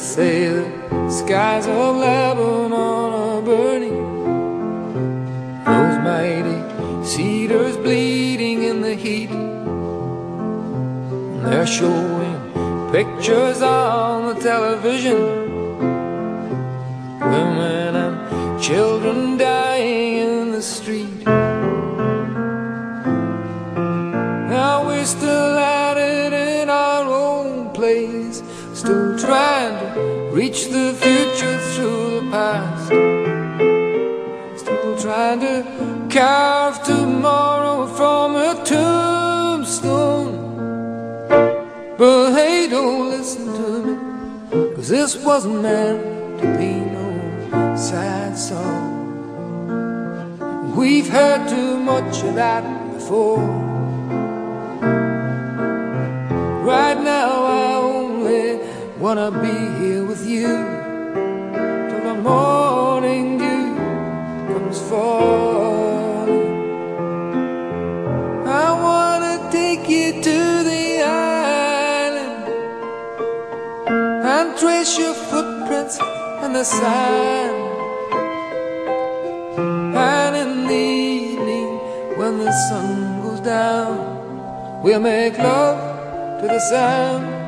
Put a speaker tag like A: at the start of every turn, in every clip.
A: say the skies of Lebanon are burning. Those mighty cedars bleeding in the heat. They're showing pictures on the television. Women and children dying in the street. Trying to reach the future through the past. Still trying to carve tomorrow from a tombstone. But hey, don't listen to me, cause this wasn't meant to be no sad song. We've heard too much of that before. Right now, wanna be here with you till the morning dew comes falling. I wanna take you to the island and trace your footprints in the sand. And in the evening, when the sun goes down, we'll make love to the sound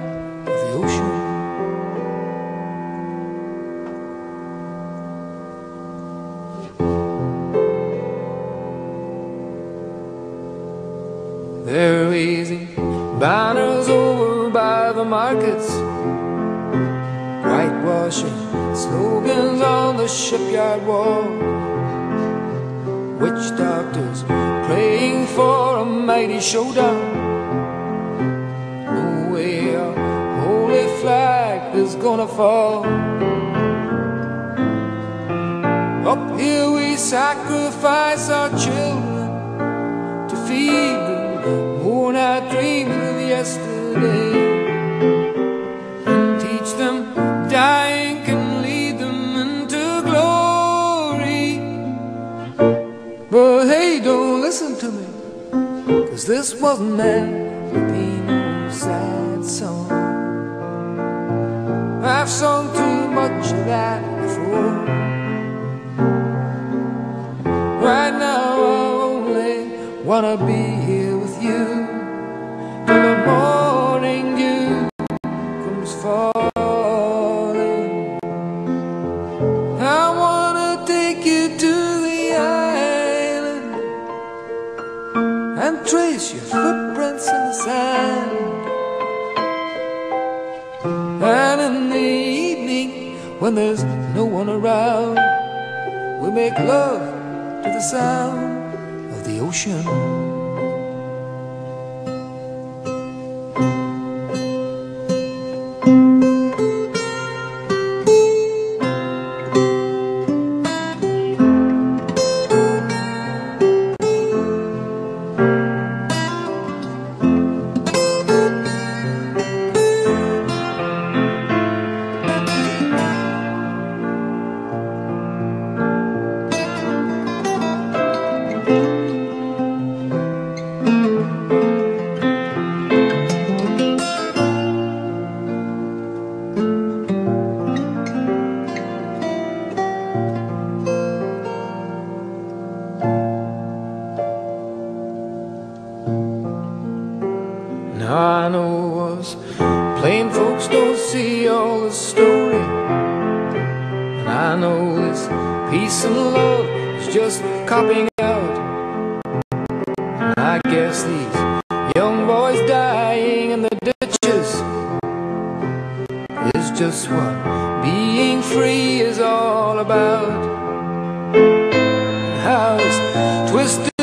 A: Raising banners over by the markets, whitewashing slogans on the shipyard wall. Witch doctors praying for a mighty showdown. No way our holy flag is gonna fall. Up here we sacrifice our children to feed worn-out dreams of yesterday, and teach them dying can lead them into glory. But hey, don't listen to me, cause this wasn't meant to be no sad song. I've sung too much of that before. Right now, I only wanna be here with you make love to the sound of the ocean. see all the story. And I know this peace and love is just copying out. And I guess these young boys dying in the ditches is just what being free is all about. How twisted.